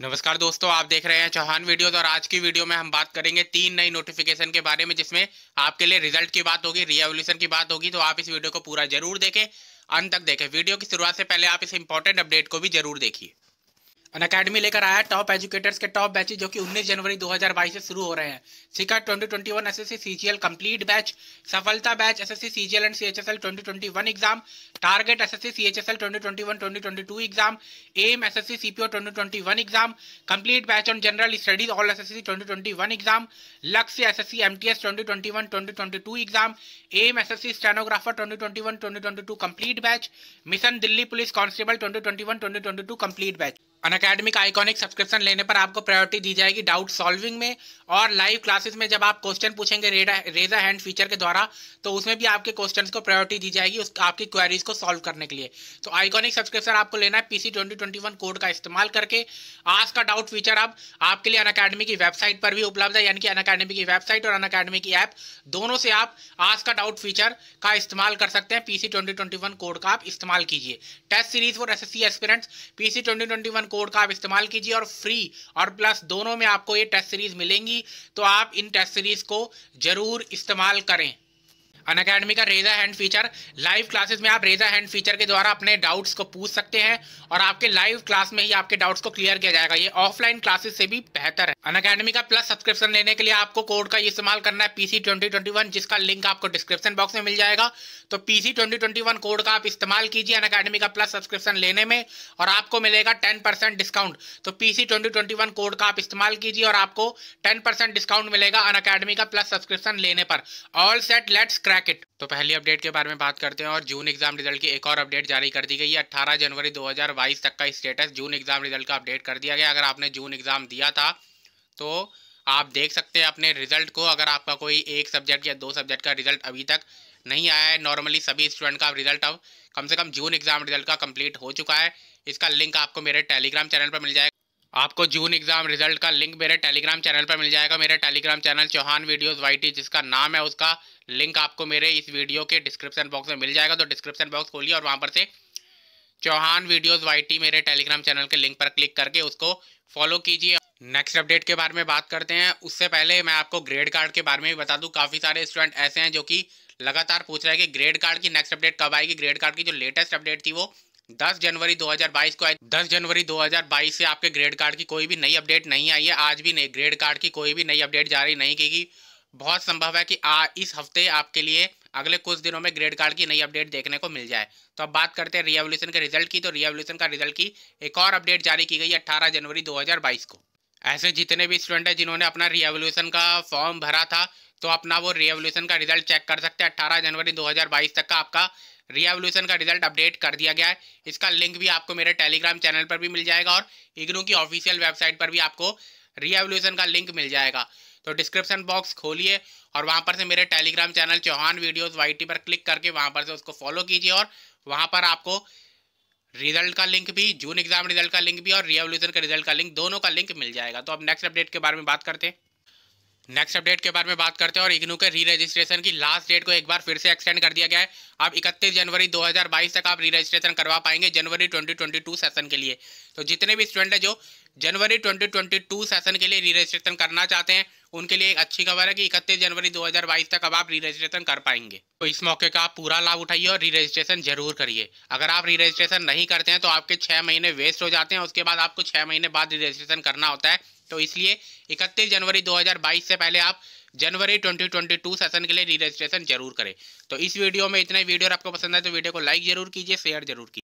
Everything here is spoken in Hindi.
नमस्कार दोस्तों, आप देख रहे हैं चौहान वीडियोस और आज की वीडियो में हम बात करेंगे तीन नई नोटिफिकेशन के बारे में, जिसमें आपके लिए रिज़ल्ट की बात होगी रिवोल्यूशन की बात होगी तो आप इस वीडियो को पूरा ज़रूर देखें, अंत तक देखें। वीडियो की शुरुआत से पहले आप इस इंपॉर्टेंट अपडेट को भी ज़रूर देखिए। अन अकेडमी लेकर आया टॉप एजुकेटर्स के टॉप बैचेज जो कि 19 जनवरी 2022 से शुरू हो रहे हैं। सिका 2021 एसएससी सीजीएल कंप्लीट बैच सफलता batch SSC CGL and CHSL 2021 exam target SSC CHSL 2021 2022 exam aim SSC CPO 2021 exam complete batch on general studies all SSC 2021 exam लक्ष्य SSC MTS 2021 2022 exam aim SSC stenographer 2021 2022 complete batch mission Delhi police constable 2021 2022 complete batch अन का आइकॉनिक सब्सक्रिप्शन लेने पर आपको प्रायोरिटी दी जाएगी डाउट सॉल्विंग में और लाइव क्लासेस में जब आप क्वेश्चन पूछेंगे रेजा हैंड फीचर के द्वारा तो उसमें भी आपके क्वेश्चंस को प्रायोरिटी दी जाएगी उस आपकी क्वेरीज को सॉल्व करने के लिए। तो आइकॉनिक सब्सक्रिप्शन आपको लेना है पीसी ट्वेंटी कोड का इस्तेमाल करके। आज का डाउट फीचर अब आपके लिए अन अकेडमी की वेबसाइट पर भी उपलब्ध है, यानी कि अन अकेडमी की वेबसाइट और अन अकेडमी की ऐप दोनों से आप आज का डाउट फीचर का इस्तेमाल कर सकते हैं। पीसी ट्वेंटी कोड का आप इस्तेमाल कीजिए। Test series for S S C aspirants PC twenty code का आप इस्तेमाल कीजिए और फ्री और प्लस दोनों में आपको ये टेस्ट सीरीज़ मिलेंगी तो आप इन टेस्ट सीरीज़ को ज़रूर इस्तेमाल करें। अन अकेडमी का रेजा हैंड फीचर लाइव क्लासेस में आप रेजा हैंड फीचर के द्वारा अपने डाउट्स को पूछ सकते हैं और आपके लाइव क्लास में ही आपके डाउट्स को क्लियर किया जाएगा। ये ऑफलाइन क्लासेस से भी बेहतर है। अन अकेडमी का प्लस सब्सक्रिप्शन लेने के लिए आपको कोड का इस्तेमाल करना है पीसी ट्वेंटी जिसका लिंक आपको डिस्क्रिप्शन बॉक्स में मिल जाएगा। तो पीसी ट्वेंटी कोड का आप इस्तेमाल कीजिए अन अकेडमी का प्लस सब्सक्रिप्शन लेने में और आपको मिलेगा टेन डिस्काउंट तो पीसी ट्वेंटी कोड का आप इस्तेमाल कीजिए और आपको टेन डिस्काउंट मिलेगा अन अकेडमी का प्लस सब्सक्रिप्शन लेने पर। All set let's crack it तो पहली अपडेट के बारे में बात करते हैं और जून एग्ज़ाम रिज़ल्ट की एक और अपडेट जारी कर दी गई है। 18 जनवरी 2022 तक का स्टेटस जून एग्ज़ाम रिज़ल्ट का अपडेट कर दिया गया। अगर आपने जून एग्ज़ाम दिया था तो आप देख सकते हैं अपने रिज़ल्ट को। अगर आपका कोई एक सब्जेक्ट या दो सब्जेक्ट का रिज़ल्ट अभी तक नहीं आया है नॉर्मली सभी स्टूडेंट का रिज़ल्ट अब कम से कम जून एग्ज़ाम रिज़ल्ट का कंप्लीट हो चुका है। इसका लिंक आपको मेरे टेलीग्राम चैनल पर मिल जाएगा। आपको जून एग्ज़ाम रिज़ल्ट का लिंक मेरे टेलीग्राम चैनल पर मिल जाएगा। मेरे Telegram channel Chauhan videos YT जिसका नाम है, उसका लिंक आपको मेरे इस वीडियो के डिस्क्रिप्शन बॉक्स में मिल जाएगा तो डिस्क्रिप्शन बॉक्स खोलिए और वहाँ पर से चौहान वीडियोस वाईटी मेरे टेलीग्राम चैनल के लिंक पर क्लिक करके उसको फॉलो कीजिए। नेक्स्ट अपडेट के बारे में बात करते हैं। उससे पहले मैं आपको ग्रेड कार्ड के बारे में भी बता दूँ। काफ़ी सारे स्टूडेंट ऐसे हैं जो कि लगातार पूछ रहे हैं कि ग्रेड कार्ड की नेक्स्ट अपडेट कब आएगी। ग्रेड कार्ड की जो लेटेस्ट अपडेट थी वो 10 जनवरी 2022 को 10 जनवरी 2022 से आपके ग्रेड कार्ड की कोई भी नई अपडेट नहीं आई है। आज भी नई ग्रेड कार्ड की कोई भी नई अपडेट जारी नहीं की बहुत संभव है कि आ, इस हफ़्ते आपके लिए अगले कुछ दिनों में ग्रेड कार्ड की नई अपडेट देखने को मिल जाए। तो अब बात करते हैं रिवोल्यूशन के रिज़ल्ट की। तो रिवोल्यूशन का रिज़ल्ट की एक और अपडेट जारी की गई अट्ठारह जनवरी 2022 को। ऐसे जितने भी स्टूडेंट हैं जिन्होंने अपना रिवोल्यूशन का फॉर्म भरा था तो अपना वो रिवोल्यूशन का रिज़ल्ट चेक कर सकते हैं। अट्ठारह जनवरी 2022 तक का आपका रिवोल्यूशन का रिज़ल्ट अपडेट कर दिया गया है। इसका लिंक भी आपको मेरे टेलीग्राम चैनल पर भी मिल जाएगा और इग्नू की ऑफिशियल वेबसाइट पर भी आपको रिवोल्यूशन का लिंक मिल जाएगा। तो डिस्क्रिप्शन बॉक्स खोलिए और वहाँ पर से मेरे Telegram channel Chauhan videos Y पर क्लिक करके वहाँ पर से उसको फॉलो कीजिए और वहाँ पर आपको रिज़ल्ट का लिंक भी जून एग्ज़ाम रिज़ल्ट का लिंक भी और रिवोल्यूशन का रिज़ल्ट का लिंक दोनों का लिंक मिल जाएगा। तो अब नेक्स्ट अपडेट के बारे में बात करते हैं। नेक्स्ट अपडेट के बारे में बात करते हैं और इग्नू के री रजिस्ट्रेशन की लास्ट डेट को एक बार फिर से एक्सटेंड कर दिया गया है। अब 31 जनवरी 2022 तक आप री रजिस्ट्रेशन करवा पाएँगे जनवरी 2022 सेशन के लिए। तो जितने भी स्टूडेंट हैं जो जनवरी 2022 सेशन के लिए री रजिस्ट्रेशन करना चाहते हैं, उनके लिए एक अच्छी खबर है कि इकतीस जनवरी 2022 तक अब आप री रजिस्ट्रेशन कर पाएँगे। तो इस मौके का आप पूरा लाभ उठाइए और री रजिस्ट्रेशन ज़रूर करिए। अगर आप री रजिस्ट्रेशन नहीं करते हैं तो आपके छः महीने वेस्ट हो जाते हैं, उसके बाद आपको छः महीने बाद री रजिस्ट्रेशन करना होता है। तो इसलिए इकतीस जनवरी 2022 से पहले आप जनवरी 2022 सेशन के लिए री रजिस्ट्रेशन ज़रूर करें। तो इस वीडियो में इतना वीडियो आपको पसंद है तो वीडियो को लाइक ज़रूर कीजिए शेयर ज़रूर कीजिए।